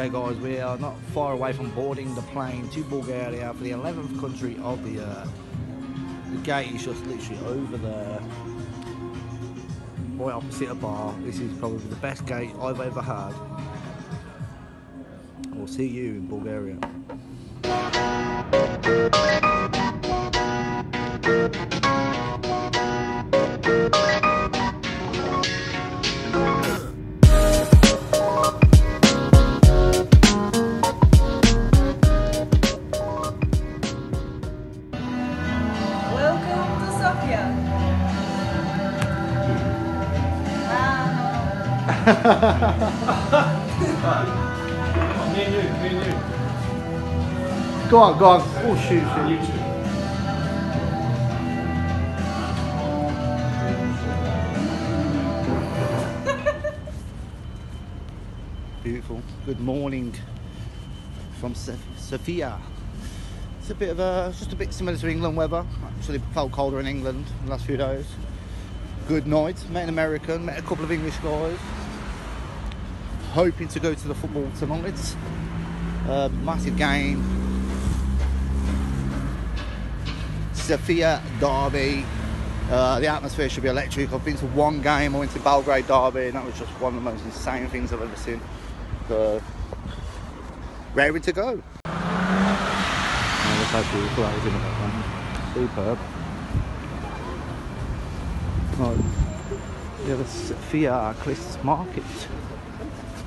Okay guys, we are not far away from boarding the plane to Bulgaria for the 11th country of the year. The gate is just literally over there, right opposite a bar. This is probably the best gate I've ever had. We'll see you in Bulgaria. Go on, go on. Oh shoot, shoot. Beautiful. Good morning from Sofia. It's a bit of a, just a bit similar to England weather. Actually felt colder in England the last few days. Good night. Met an American, met a couple of English guys. Hoping to go to the football tonight. Uh, massive game. Sofia Derby. Uh, the atmosphere should be electric. I've been to one game. I went to Belgrade Derby, and that was just one of the most insane things I've ever seen. So, to go. Oh, how beautiful that in the background. Superb. A Sofia Cliffs Market.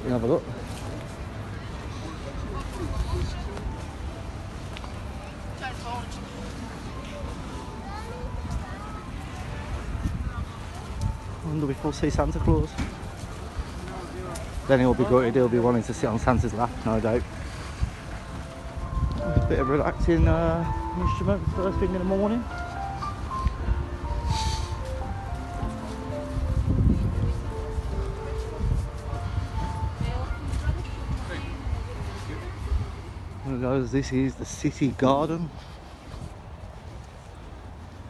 You have a look. I wonder if we'll see Santa Claus. Then he'll be gutted, he'll be wanting to sit on Santa's lap, no doubt. A bit of relaxing uh, instrument first thing in the morning. Goes, this is the city garden.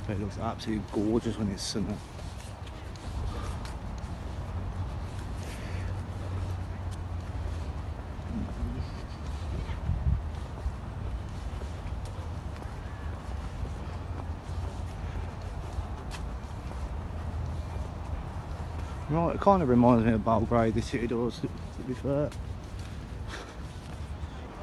It looks absolutely gorgeous when it's sunny. Right, it kind of reminds me of Belgrade, the city does, to be fair.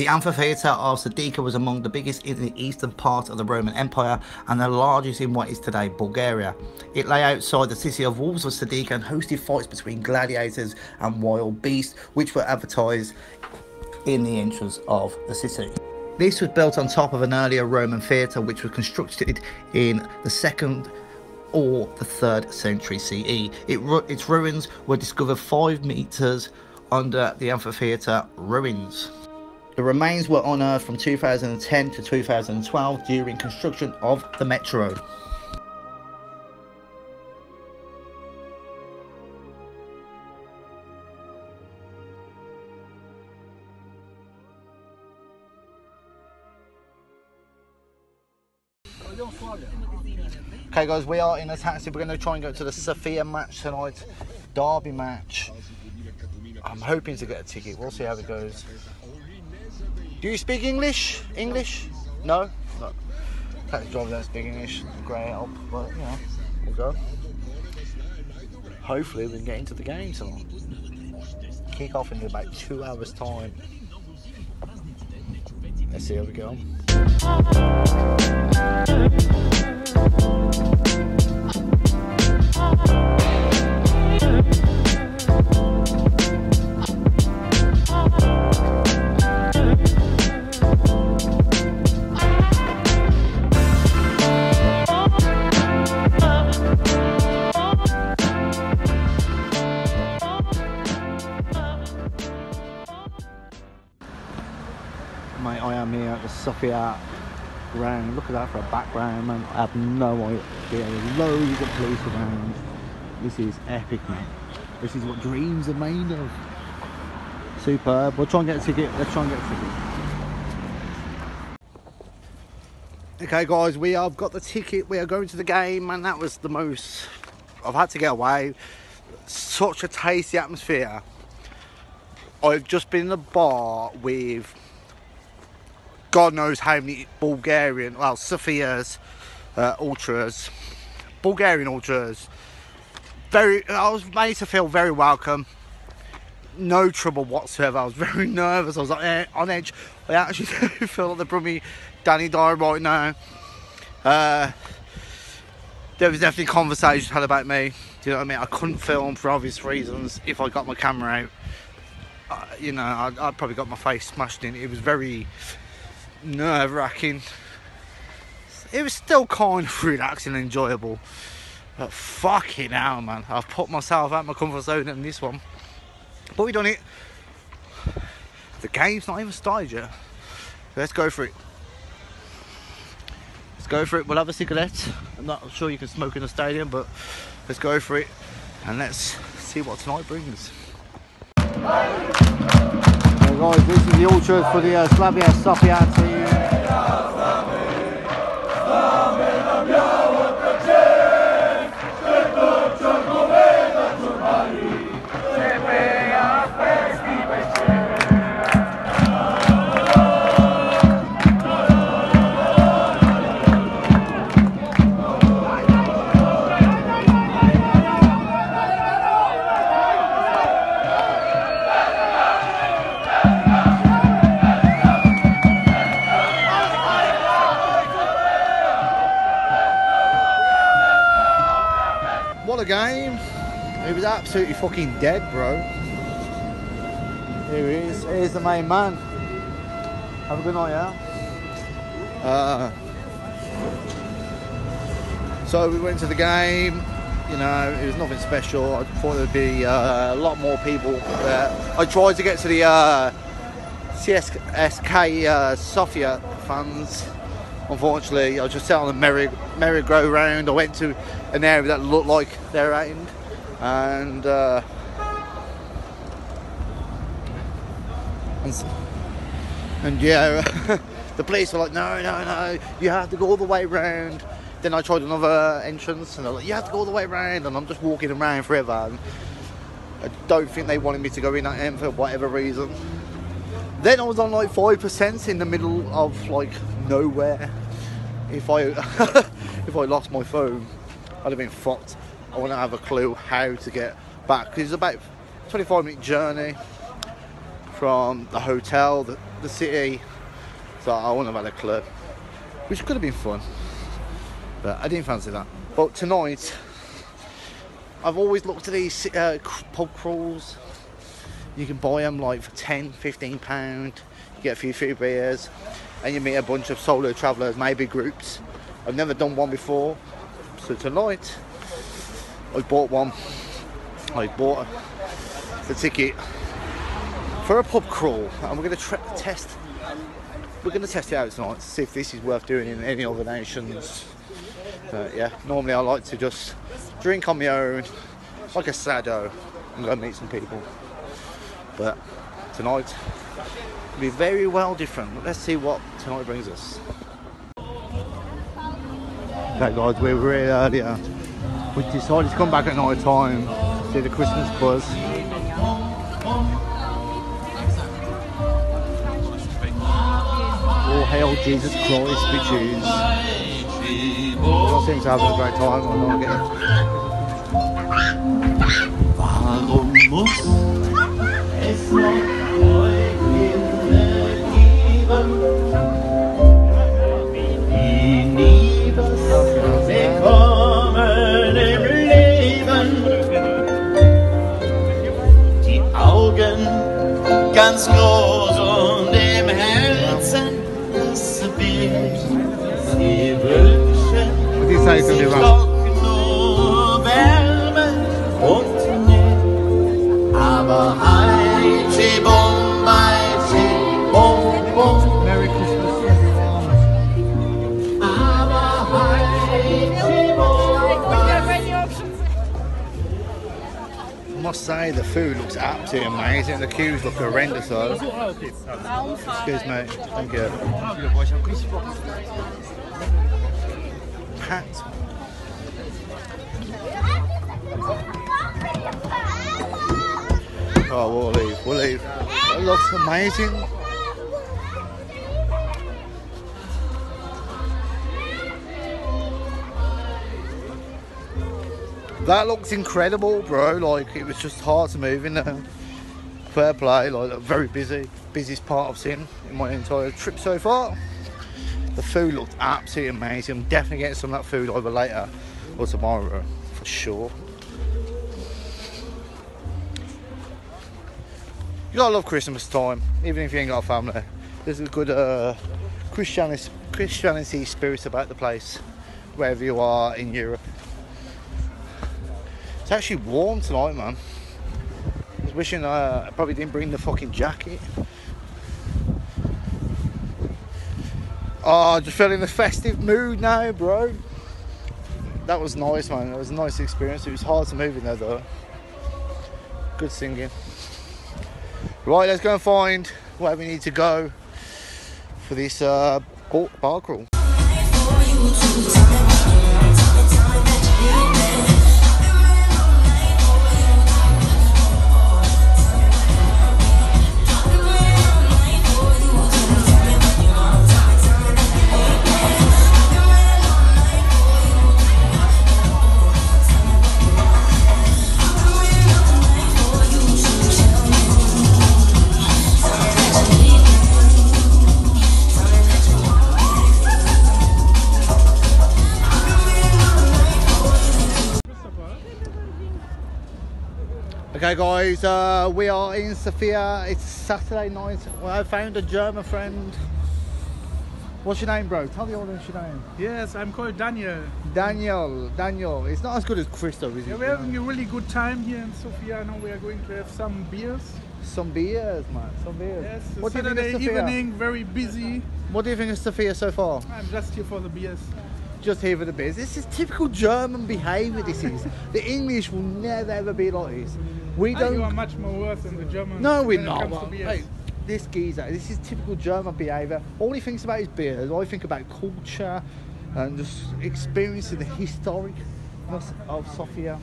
The amphitheatre of Serdica was among the biggest in the eastern part of the Roman Empire and the largest in what is today Bulgaria. It lay outside the city of Wolves of Serdica and hosted fights between gladiators and wild beasts, which were advertised in the entrance of the city. This was built on top of an earlier Roman theatre which was constructed in the second or the 3rd century CE. It, its ruins were discovered 5 metres under the amphitheatre ruins. The remains were unearthed from 2010 to 2012 during construction of the metro. Okay guys, we are in a taxi. We're going to try and go to the Sofia match tonight. Derby match. I'm hoping to get a ticket. We'll see how it goes. Do you speak English? English? No? No. Taxi driver don't speak English. Great help. But, you know, we'll go. Hopefully we can get into the game tonight. Kick off in about two hours time. Let's see how we go. Here at ground. Look at that for a background, man. I have no idea. Loads of police around. This is epic, man. This is what dreams are made of. Superb. We'll try and get a ticket. Let's try and get a ticket. Okay, guys, we have got the ticket. We are going to the game, and that was the most. I've had to get away. Such a tasty atmosphere. I've just been in a bar with God knows how many Bulgarian, well, Sofia's uh, ultras, Bulgarian ultras. Very, I was made to feel very welcome. No trouble whatsoever. I was very nervous. I was like eh, on edge. I actually feel like the brummy Danny Dyer right now. Uh, there was definitely conversations had about me. Do you know what I mean? I couldn't film for obvious reasons if I got my camera out. Uh, you know, I, I probably got my face smashed in. It was very nerve wracking. It was still kind of relaxing and enjoyable. But fucking hell, man. I've put myself out of my comfort zone in this one. But we done it. The game's not even started yet. Let's go for it. Let's go for it. We'll have a cigarette. I'm not sure you can smoke in the stadium, but let's go for it. And let's see what tonight brings. Guys, this is the ultras for the uh, Slavia Sofia team. Absolutely fucking dead, bro. Here he is. Here's the main man. Have a good night, yeah. Uh, so we went to the game. You know, it was nothing special. I thought there'd be uh, a lot more people there. I tried to get to the uh, CSKA uh, Sofia fans. Unfortunately, I just sat on the merry merry-go round. I went to an area that looked like their end, and uh, and, and yeah, the police were like, no, no, no, you have to go all the way round. Then I tried another entrance, and they're like, you have to go all the way round, and I'm just walking around forever. And I don't think they wanted me to go in that end for whatever reason. Then I was on like five percent in the middle of like nowhere. If I if I lost my phone, I'd have been fucked. I want to have a clue how to get back. 'Cause It's about 25 minute journey from the hotel, the, the city. So I wouldn't have had a clue, which could have been fun, but I didn't fancy that. But tonight, I've always looked at these uh, pub crawls. You can buy them like for 10, 15 pound. You get a few free beers, and you meet a bunch of solo travellers, maybe groups. I've never done one before, so tonight I bought one. I bought the ticket for a pub crawl, and we're going to test. We're going to test it out tonight to see if this is worth doing in any other nations. But yeah, normally I like to just drink on my own, like a sado, and go meet some people. But tonight will be very well different. Let's see what tonight brings us. Okay, guys, we were here earlier. We decided to come back at night time to see the Christmas buzz. All hail Jesus Christ, bitches. All seems to have a great time. I'm not getting Warum muss es noch Säuglinge geben, ganz groß say the food looks absolutely amazing. The queues look horrendous though. Excuse me. Thank you. Packed. Oh, we'll leave. We'll leave. It looks amazing. That looks incredible, bro. Like it was just hard to move in there. Fair play. Like very busy, busiest part I've seen in my entire trip so far. The food looked absolutely amazing. I'm definitely getting some of that food either later or tomorrow for sure. You gotta love Christmas time, even if you ain't got a family. There's a good uh, Christianity, Christianity spirit about the place, wherever you are in Europe. It's actually warm tonight, man. I was wishing uh, I probably didn't bring the fucking jacket. Oh, just feel in the festive mood now, bro. That was nice, man. It was a nice experience. It was hard to move in there, though. Good singing. Right, let's go and find where we need to go for this uh, bar crawl. Okay, guys, uh, we are in Sofia. It's Saturday night. Well, I found a German friend. What's your name, bro? Tell the audience your name. Yes, I'm called Daniel. Daniel. Daniel. It's not as good as Christoph, is Yeah, it? we're having a really good time here in Sofia. Now we are going to have some beers. Some beers, man. Some beers. Yes, what do you think Saturday evening, very busy. What do you think of Sofia so far? I'm just here for the beers. Just here for the beers. This is typical German behaviour. This is. the English will never ever be like this. We don't. You are much more worse than the Germans. No, we're not. comes to man. beers. Hey, this geezer, this is typical German behaviour. All he thinks about is beers. All he thinks about culture and just experiencing the historicness of Sofia.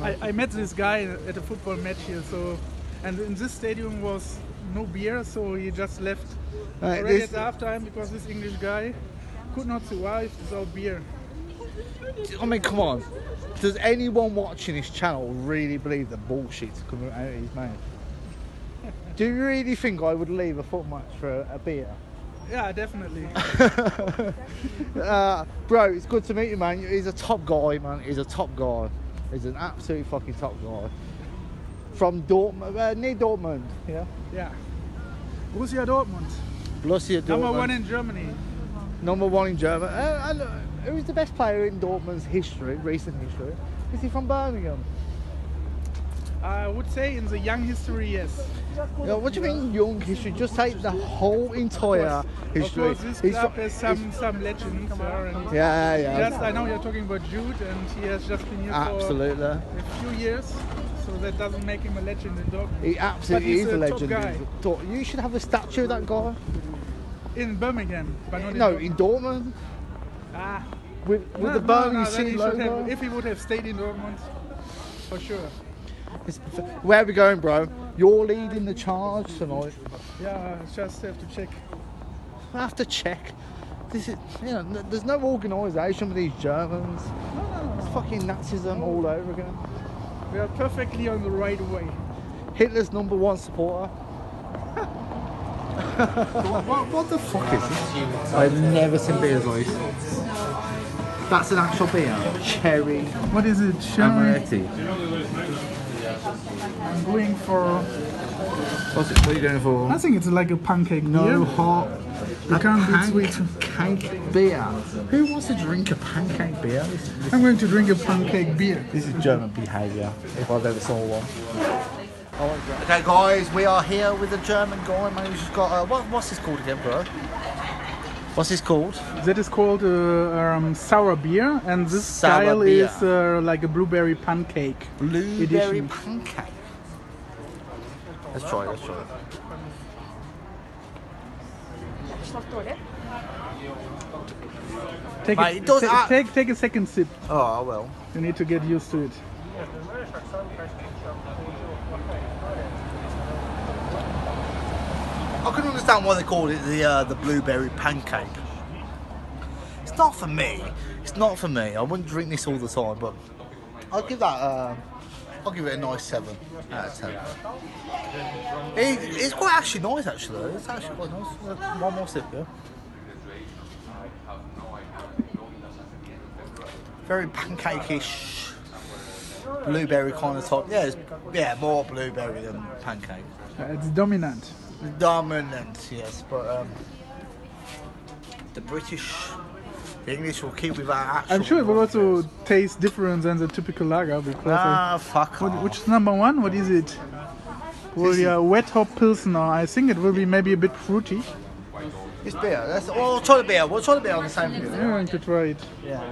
I, I met this guy at a football match here, so and in this stadium was no beer, so he just left Right, already this- at halftime because this English guy could not survive without beer. I mean, come on. Does anyone watching this channel really believe the bullshit's coming out of his mouth? Do you really think I would leave a foot match for a, a beer? Yeah, definitely. uh, bro, it's good to meet you, man. He's a top guy, man. He's a top guy. He's an absolute fucking top guy. From Dortmund, uh, near Dortmund, yeah. yeah. Borussia Dortmund, Borussia Dortmund. number one in Germany. Number one in German. Uh, and, uh, who's the best player in Dortmund's history, recent history? Is he from Birmingham? I would say in the young history, yes. Yeah, what do you mean young history? Just take the whole entire history. Of course, this He's club has some some legends. Yeah, and Yeah, yeah. Just, I know you're talking about Jude, and he has just been here Absolutely. for a few years, so that doesn't make him a legend in Dortmund. He absolutely is a a legend. Top- You should have a statue of that guy. In Birmingham, but not in No, Dortmund. in Dortmund. ah, With, with no, the Birmingham no, City he logo. have, if he would have stayed in Dortmund, for sure. It's- Where are we going, bro? You're leading the charge tonight. Yeah, I just have to check. I have to check. This is, you know, there's no organisation with these Germans. It's fucking Nazism all over again. We are perfectly on the right way. Hitler's number one supporter. what, what the fuck is this? I've never seen beers like this. That's an actual beer. Cherry What is it? Cherry? amaretti. I'm going for. What's it? What are you going for? I think it's like a pancake No beer. hot. You can't beat panc- sweet. Pancake beer. Who wants to drink a pancake beer? This, this, I'm going to drink a pancake beer. this is German behaviour, if I've ever saw one. Okay, guys, we are here with a German guy, man. Who's just got uh, what, what's this called again, bro? What's this called? That is called uh, um, sour beer, and this Sour style beer. is uh, like a blueberry pancake. Blueberry Edition. pancake. Let's try. it, Let's try. it. Take, Mate, it, it does- ta- ah. take take a second sip. Oh well. You need to get used to it. I couldn't understand why they called it the uh, the blueberry pancake. It's not for me. It's not for me. I wouldn't drink this all the time, but I'll give that. Uh, I'll give it a nice seven out of ten. It, it's quite actually nice, actually. It's actually quite nice. One more sip, yeah. Very pancake-ish, blueberry kind of top. Yeah, it's, yeah, more blueberry than pancake. Uh, it's dominant. Dominant, yes, but um, the British, the English will keep with our actual. I'm sure it will also taste different than the typical lager because. uh, Ah, fuck what, which is number one? What is it? Well, yeah, wet hop pilsner. I think it will be maybe a bit fruity. It's beer. That's, all. we'll try the beer. We'll try the beer on the same beer. I'm going to try it. Yeah.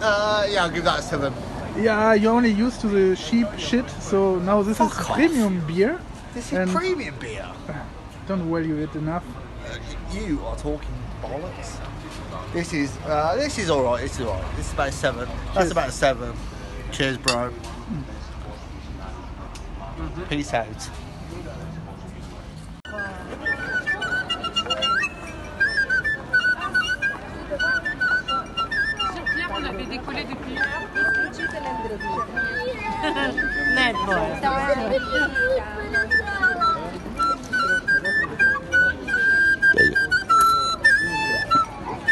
Uh, yeah, I'll give that a seven. Yeah, you're only used to the cheap shit, so now this is off. premium beer. This is And- premium beer. Don't value it enough. Uh, you are talking bollocks. This is uh, this is all right. This is all right. This is about seven. That's about seven. Cheers, bro. Peace out.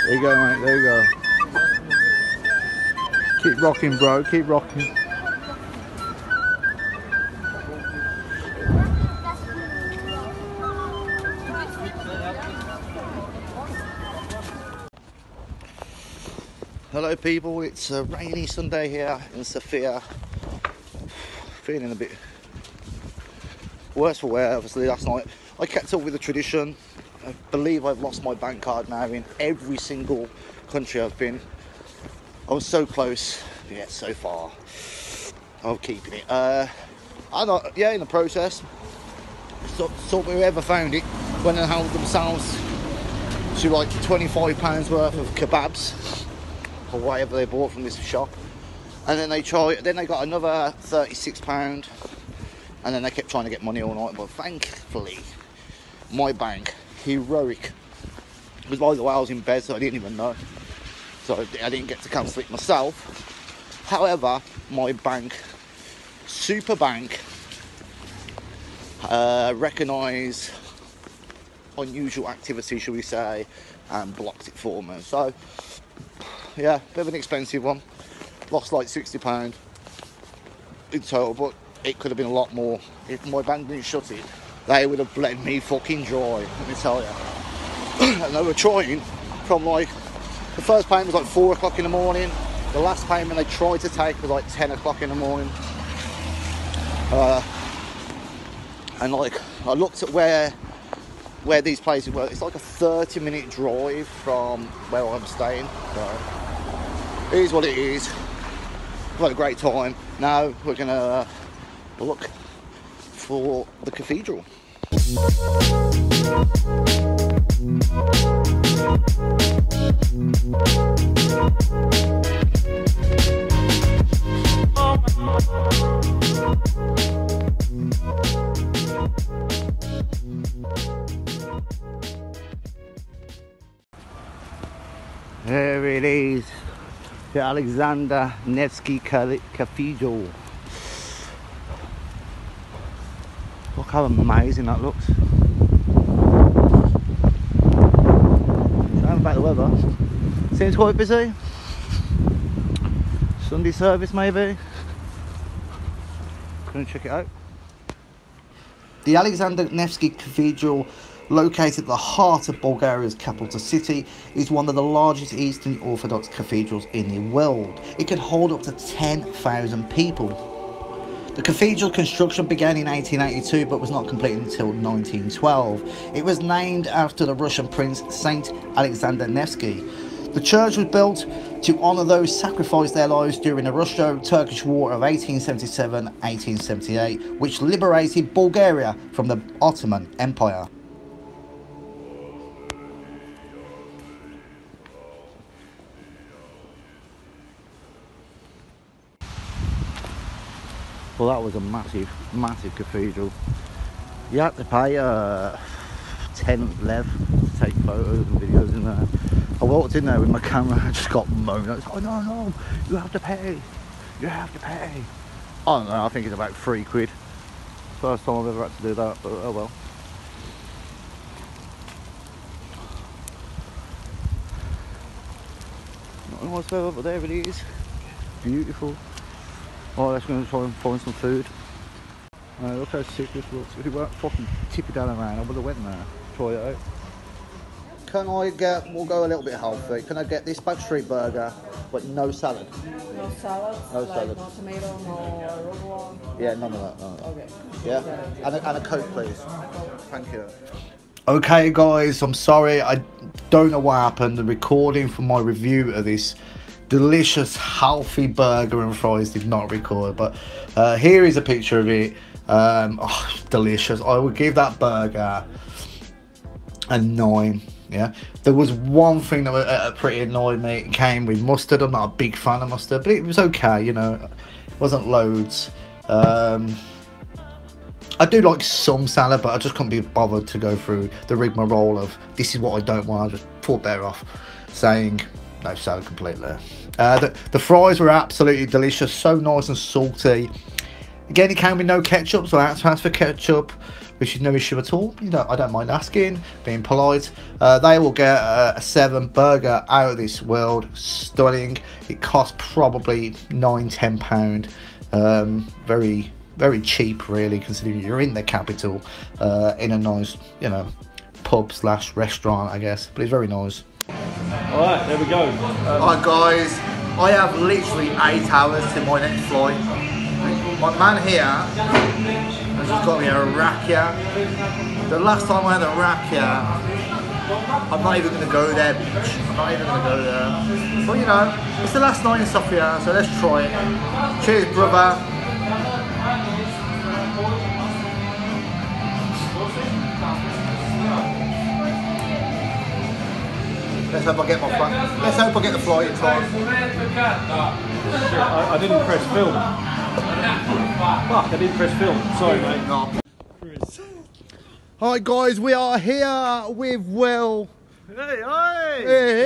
There you go, mate. There you go. Keep rocking, bro. Keep rocking. Hello, people. It's a rainy Sunday here in Sofia. Feeling a bit worse for wear. Obviously, last night I kept up with the tradition. I believe I've lost my bank card now in every single country I've been. I was so close, yet so far. I'm keeping it. Uh, I know, yeah, in the process. So, so whoever found it went and held themselves to like 25 pounds worth of kebabs or whatever they bought from this shop. And then they tried, then they got another 36 pound and then they kept trying to get money all night. But thankfully, my bank, heroic, because by the way, I was in bed, so I didn't even know. So I didn't get to come sleep myself. However, my bank, Super Bank, uh, recognise unusual activity, shall we say, and blocked it for me. So, yeah, bit of an expensive one. Lost like £60 in total, but it could have been a lot more. If my bank didn't shut it, they would have bled me fucking dry, let me tell you. and they were trying from like, the first payment was like 4 o'clock in the morning, the last payment they tried to take was like 10 o'clock in the morning. Uh, and like, I looked at where where these places were. It's like a 30 minute drive from where I'm staying. So, it is what it is. We've had a great time. Now we're gonna uh, look for the cathedral. There it is, the Alexander Nevsky Cathedral. Look how amazing that looks. Sorry about the weather. Seems quite busy. Sunday service maybe. Gonna check it out. The Alexander Nevsky Cathedral, located at the heart of Bulgaria's capital city, is one of the largest Eastern Orthodox cathedrals in the world. It can hold up to 10,000 people. The cathedral construction began in 1882 but was not completed until 1912. It was named after the Russian prince Saint Alexander Nevsky. The church was built to honour those who sacrificed their lives during the Russo-Turkish War of 1877-1878, which liberated Bulgaria from the Ottoman Empire. Well, that was a massive, massive cathedral. You had to pay uh, 10 lev to take photos and videos in there. I walked in there with my camera, I just got moaned. I was like, oh no, no, you have to pay. You have to pay. I don't know, I think it's about three quid. First time I've ever had to do that, but oh well. Nothing whatsoever, but there it is. Beautiful. Oh, let's go and try and find some food. Uh, look how sick this looks. If it weren't fucking tippy down around, I would have went there. Try it out. Can I get, we'll go a little bit healthy. Can I get this back street burger, but no salad? No salad? No like salad. no tomato, no arugula. Yeah, none of that. none of that. Okay. Yeah, and a, and a Coke, please. Thank you. Okay, guys, I'm sorry. I don't know what happened. The recording for my review of this delicious, healthy burger and fries did not record. But uh, here is a picture of it. Um, oh, delicious. I would give that burger a nine. Yeah, there was one thing that was, uh, pretty annoyed me. It came with mustard. I'm not a big fan of mustard, but it was okay. You know, it wasn't loads. Um, I do like some salad, but I just couldn't be bothered to go through the rigmarole of this is what I don't want. I just thought better off saying no salad completely. Uh, the, the fries were absolutely delicious, so nice and salty. Again, it came with no ketchup, so I had to ask for ketchup, which is no issue at all. You know, I don't mind asking, being polite. Uh, they will get a, a seven burger out of this world, stunning. It cost probably nine, ten pound. Um, very, very cheap, really, considering you're in the capital, uh, in a nice, you know, pub slash restaurant, I guess. But it's very nice. Alright, there we go. Um, Alright guys, I have literally eight hours to my next flight. My man here has just got me a rakia. The last time I had a rakia, I'm not even going to go there, bitch. I'm not even going to go there. But you know, it's the last night in Sofia, so let's try it. Cheers, brother. Let's hope I get my flight. Let's hope I get the flight in time. I, I didn't press film. Fuck, I didn't press film. Sorry, mate. No. Hi guys, we are here with Will. Hey, hey! Hey,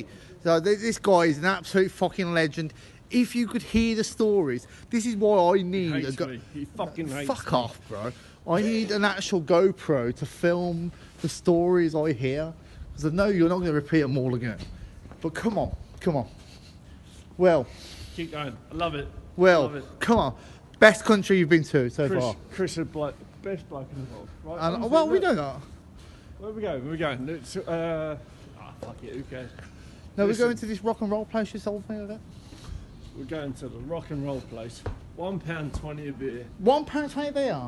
hey! So th- this guy is an absolute fucking legend. If you could hear the stories, this is why I He need a hates go- me. He fucking hates Fuck me. off, bro. I need an actual GoPro to film the stories I hear I know you're not going to repeat them all again. But come on, come on. Well, Keep going. I love it. well, Love it. come on. Best country you've been to so Chris, far? Chris is bloke, best bloke in the world. Right, And, well, we know that. Where we going? Where are we going? It's, uh, ah, fuck it, who cares? No, we're going to this rock and roll place yourself, thing like that. We're going to the rock and roll place. One pound twenty a beer. One pound twenty a beer.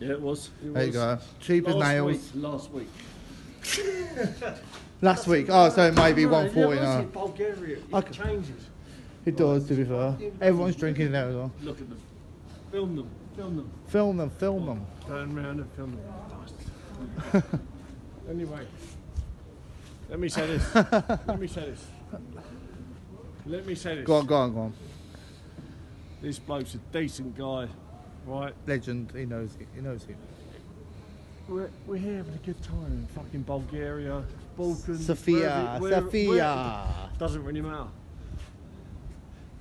Yeah, it was. It There you was. go. Cheap as Last nails. Week, last week. Last week. Oh, so it may be No, one forty yeah, now. Bulgaria. It Okay. changes. It does, to be fair. Everyone's drinking it now as well. Look at them. Film them. Film them. Film them, film them. Turn around and film them. anyway, let me say this. let me say this. Let me say this. Go on, go on, go on. This bloke's a decent guy, right? Legend, he knows. He knows it. We're, we're here having a good time in fucking Bulgaria, Balkans. Sofia, wherever- where- Sofia. where- doesn't really matter.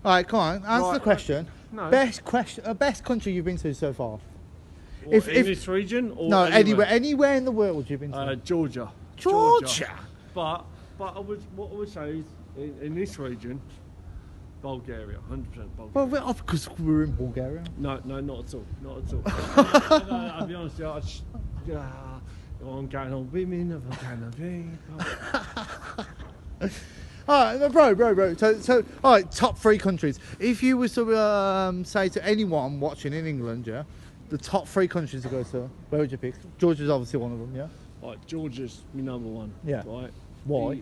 All right, come on. Answer Right, the question. no. Best question. Uh, best country you've been to so far? Or If- in if- this region or no, anywhere? anywhere, anywhere in the world you've been to. Uh, Georgia. Georgia. But but I would what I would say is in, in this region, Bulgaria, hundred percent well, Bulgaria. we're, because we're in Bulgaria. No, no, not at all, not at all. no, I'll be honest, with I just, uh, I'm going on women, I'm going on people. All right, bro, bro, bro. So, so, all right, top three countries. If you was to um, say to anyone watching in England, yeah, the top three countries to go to, where would you pick? Georgia's obviously one of them, yeah. Like Georgia's my number one. Yeah. Right. Why?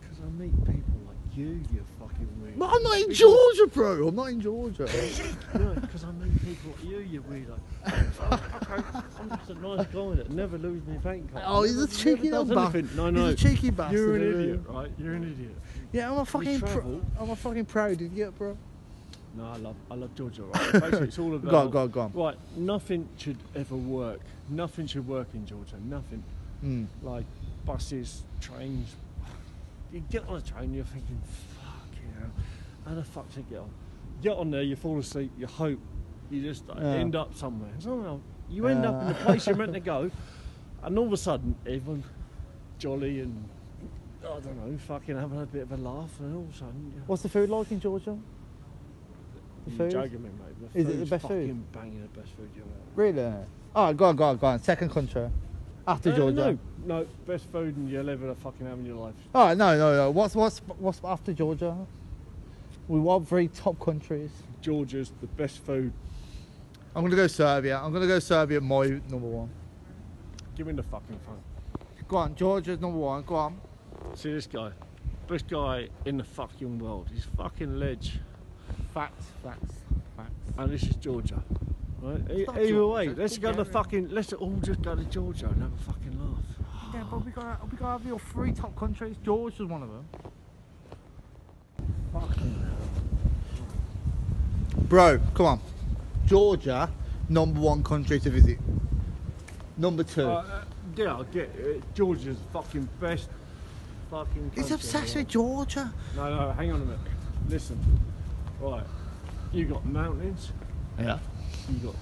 Because I meet people like you, you fucking weird. But I'm not in Georgia, bro. I'm not in Georgia. No, because I meet people like you, you weirdo. So, okay, I'm just a nice guy that never loses my bank card. oh, he's a cheeky little bastard. No, no. He's a cheeky bastard. You're an idiot, right? You're an idiot. Yeah, I'm a fucking, pr- travel. I'm a fucking proud idiot, bro. No, I love, I love Georgia. Right? Basically, it's all about. Go on, go on, go on. Right, nothing should ever work. Nothing should work in Georgia. Nothing. Mm. Like buses, trains. You get on a train, you're thinking, fuck, you know, how the fuck to get on? Get on there, you fall asleep, you hope, you just Yeah. end up somewhere. Somehow you end up in the place you're meant to go, and all of a sudden, everyone jolly and I don't know, fucking having a bit of a laugh, and all of a sudden, you What's the food like in Georgia? The You're food? joking me, mate. The Is it the best food? banging the best food you've ever Really? Oh, go on, go on, go on. Second country after Uh, Georgia. No, no, best food you'll ever fucking have in your life. Oh no, no, no. What's what's what's after Georgia? We want three top countries. Georgia's the best food. I'm gonna go Serbia. I'm gonna go Serbia. My number one. Give me the fucking phone. Go on, Georgia's number one. Go on. See this guy, best guy in the fucking world. He's fucking ledge, Facts, facts, facts. and this is Georgia. Right? E- Either Georgia, way, let's go to Bulgaria. fucking. Let's all just go to Georgia and have a fucking laugh. Yeah, but we gotta we gotta have your three top countries. Georgia's one of them. Bro, come on. Georgia, number one country to visit. Number two. Uh, uh, yeah, I get it. Georgia's fucking best. Fucking. He's country in the obsessed with Georgia. No, no, hang on a minute. Listen, right. You got mountains. Yeah. You got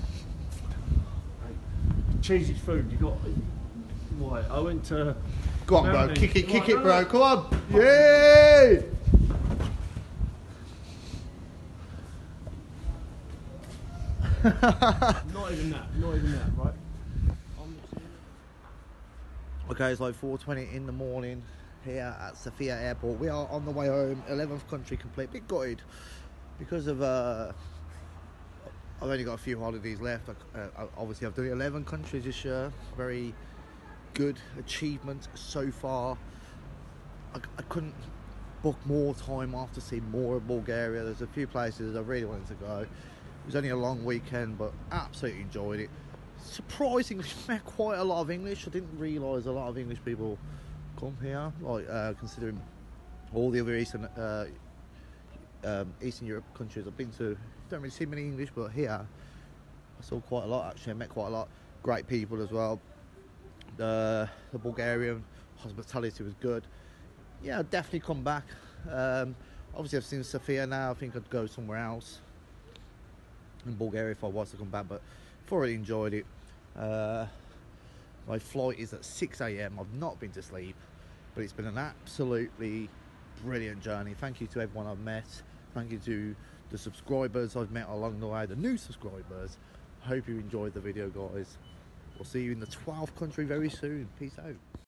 cheesy food. You got. Why? I went to. Go on, bro. Kick it, kick Right, it, bro. no. Come on. Yay! Not even that. Not even that. Right. Okay, it's like 4.20 in the morning here at Sofia Airport. We are on the way home, 11th country complete. Bit gutted because of, uh, I've only got a few holidays left. I- Uh, obviously, I've done 11 countries this year. Very good achievement so far. I, I couldn't book more time off to see more of Bulgaria. There's a few places I really wanted to go. It was only a long weekend, but absolutely enjoyed it. Surprisingly, met quite a lot of English. I didn't realise a lot of English people come here, like uh, considering all the other Eastern uh, um, Eastern Europe countries I've been to. Don't really see many English, but here I saw quite a lot. Actually, I met quite a lot. Great people as well. The the Bulgarian hospitality was good. Yeah, I'd definitely come back. Um, obviously, I've seen Sofia now. I think I'd go somewhere else in Bulgaria if I was to come back, but thoroughly enjoyed it. Uh, my flight is at 6 a.m. I've not been to sleep, but it's been an absolutely brilliant journey. Thank you to everyone I've met. Thank you to the subscribers I've met along the way, the new subscribers. Hope you enjoyed the video, guys. We'll see you in the 12th country very soon. Peace out.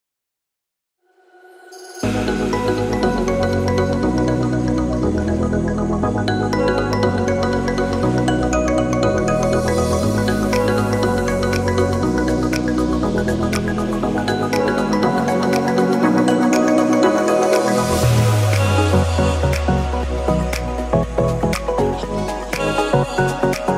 Bye.